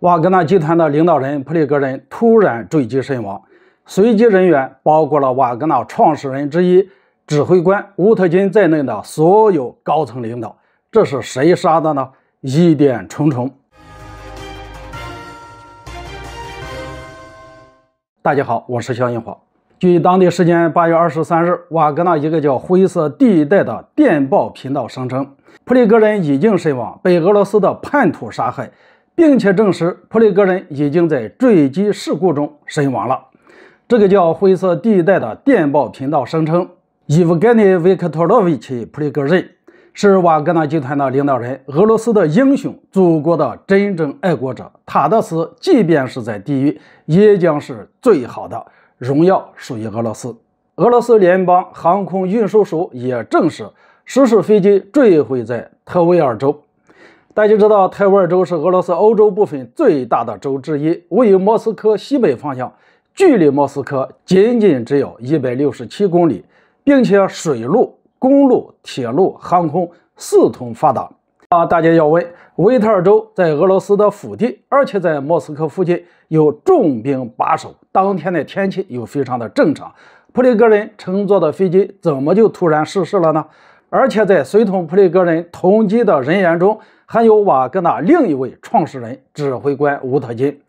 瓦格纳集团的领导人普里戈任突然坠机身亡，随机人员包括了瓦格纳创始人之一、指挥官乌特金在内的所有高层领导。这是谁杀的呢？疑点重重。大家好，我是肖银华。据当地时间八月二十三日，瓦格纳一个叫“灰色地带”的电报频道声称，普里戈任已经身亡，被俄罗斯的叛徒杀害。并且证实，普里戈任已经在坠机事故中身亡了。这个叫“灰色地带”的电报频道声称，伊夫盖尼·维克托洛维奇·普里戈任是瓦格纳集团的领导人，俄罗斯的英雄，祖国的真正爱国者。他的死，即便是在地狱，也将是最好的荣耀，属于俄罗斯。俄罗斯联邦航空运输署也证实，失事飞机坠毁在特维尔州。大家知道，泰维尔州是俄罗斯欧洲部分最大的州之一，位于莫斯科西北方向，距离莫斯科仅仅只有一百六十七公里，并且水路、公路、铁路、航空四通发达。啊，大家要问，维特尔州在俄罗斯的腹地，而且在莫斯科附近有重兵把守，当天的天气又非常的正常，普里戈任乘坐的飞机怎么就突然失事了呢？而且在随同普里戈人同机的人员中，还有瓦格纳另一位创始人、指挥官乌特金，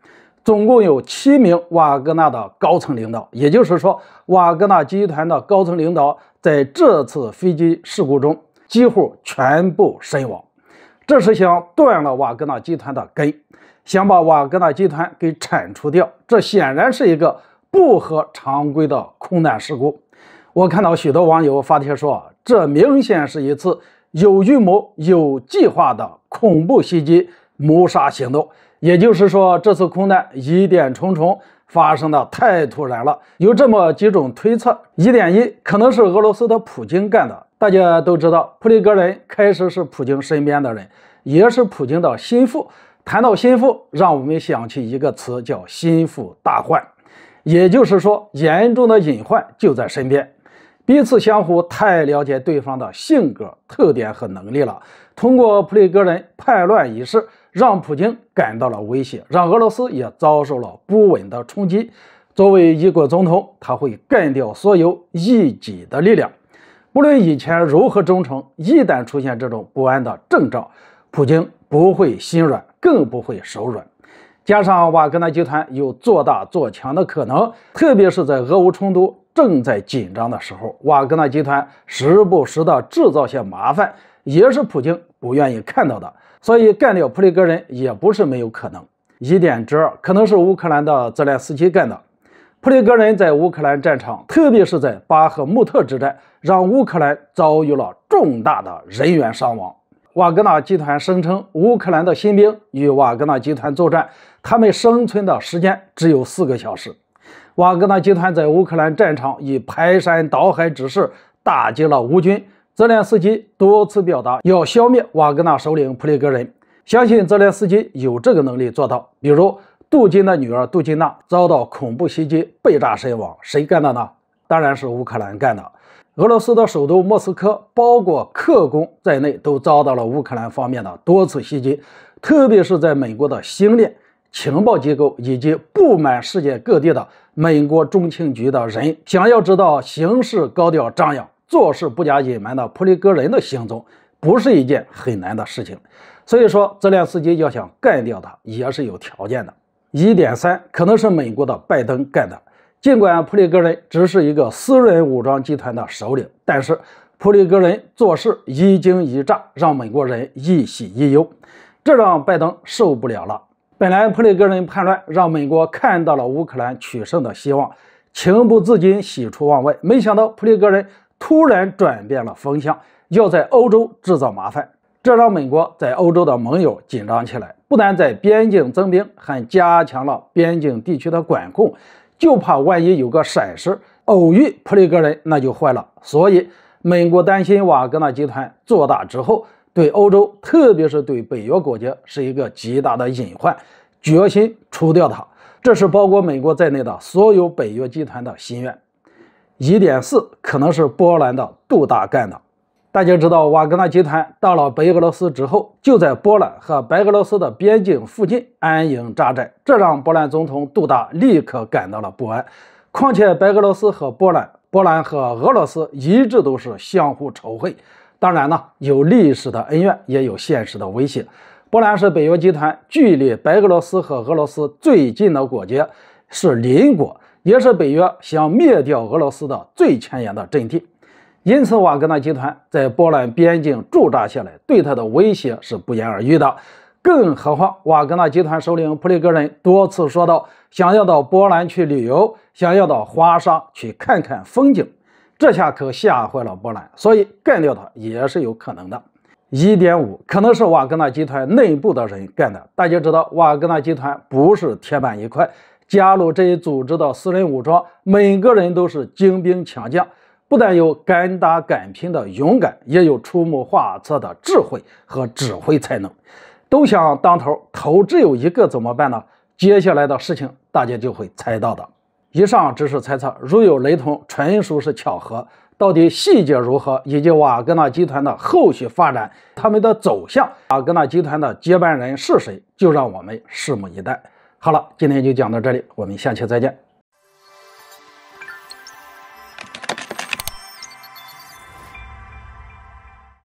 总共有七名瓦格纳的高层领导。也就是说，瓦格纳集团的高层领导在这次飞机事故中几乎全部身亡。这是想断了瓦格纳集团的根，想把瓦格纳集团给铲除掉。这显然是一个不合常规的空难事故。我看到许多网友发帖说，这明显是一次。有预谋、有计划的恐怖袭击谋杀行动，也就是说，这次空难疑点重重，发生的太突然了。有这么几种推测：疑点一，可能是俄罗斯的普京干的。大家都知道，普里戈任开始是普京身边的人，也是普京的心腹。谈到心腹，让我们想起一个词，叫“心腹大患”，也就是说，严重的隐患就在身边。彼此相互太了解对方的性格特点和能力了。通过普里戈任叛乱一事，让普京感到了威胁，让俄罗斯也遭受了不稳的冲击。作为一国总统，他会干掉所有异己的力量。不论以前如何忠诚，一旦出现这种不安的征兆，普京不会心软，更不会手软。加上瓦格纳集团有做大做强的可能，特别是在俄乌冲突。正在紧张的时候，瓦格纳集团时不时的制造些麻烦，也是普京不愿意看到的。所以干掉普里戈任也不是没有可能。疑点之二，可能是乌克兰的泽连斯基干的。普里戈任在乌克兰战场，特别是在巴赫穆特之战，让乌克兰遭遇了重大的人员伤亡。瓦格纳集团声称，乌克兰的新兵与瓦格纳集团作战，他们生存的时间只有四个小时。瓦格纳集团在乌克兰战场以排山倒海之势打击了乌军。泽连斯基多次表达要消灭瓦格纳首领普里戈任，相信泽连斯基有这个能力做到。比如，杜金的女儿杜金娜遭到恐怖袭击被炸身亡，谁干的呢？当然是乌克兰干的。俄罗斯的首都莫斯科，包括克宫在内，都遭到了乌克兰方面的多次袭击，特别是在美国的星链。情报机构以及布满世界各地的美国中情局的人，想要知道行事高调张扬、做事不加隐瞒的普里戈任的行踪，不是一件很难的事情。所以说，泽连斯基要想干掉他，也是有条件的。一点三可能是美国的拜登干的。尽管普里戈任只是一个私人武装集团的首领，但是普里戈任做事一惊一乍，让美国人一喜一忧，这让拜登受不了了。本来普里戈任叛乱让美国看到了乌克兰取胜的希望，情不自禁喜出望外。没想到普里戈任突然转变了风向，要在欧洲制造麻烦，这让美国在欧洲的盟友紧张起来，不但在边境增兵，还加强了边境地区的管控，就怕万一有个闪失，偶遇普里戈任那就坏了。所以美国担心瓦格纳集团做大之后。对欧洲，特别是对北约国家，是一个极大的隐患，决心除掉它。这是包括美国在内的所有北约集团的心愿。一点四可能是波兰的杜大干的。大家知道，瓦格纳集团到了白俄罗斯之后，就在波兰和白俄罗斯的边境附近安营扎寨，这让波兰总统杜达立刻感到了不安。况且，白俄罗斯和波兰、波兰和俄罗斯一直都是相互仇恨，当然呢，有历史的恩怨，也有现实的威胁。波兰是北约集团距离白俄罗斯和俄罗斯最近的国家，是邻国，也是北约想灭掉俄罗斯的最前沿的阵地。因此，瓦格纳集团在波兰边境驻扎下来，对他的威胁是不言而喻的。更何况，瓦格纳集团首领普里戈任多次说到，想要到波兰去旅游，想要到华沙去看看风景，这下可吓坏了波兰，所以干掉他也是有可能的。一点五，可能是瓦格纳集团内部的人干的。大家知道，瓦格纳集团不是铁板一块，加入这一组织的私人武装，每个人都是精兵强将。不但有敢打敢拼的勇敢，也有出谋划策的智慧和指挥才能。都想当头，头只有一个，怎么办呢？接下来的事情大家就会猜到的。以上只是猜测，如有雷同，纯属是巧合。到底细节如何，以及瓦格纳集团的后续发展，他们的走向，瓦格纳集团的接班人是谁，就让我们拭目以待。好了，今天就讲到这里，我们下期再见。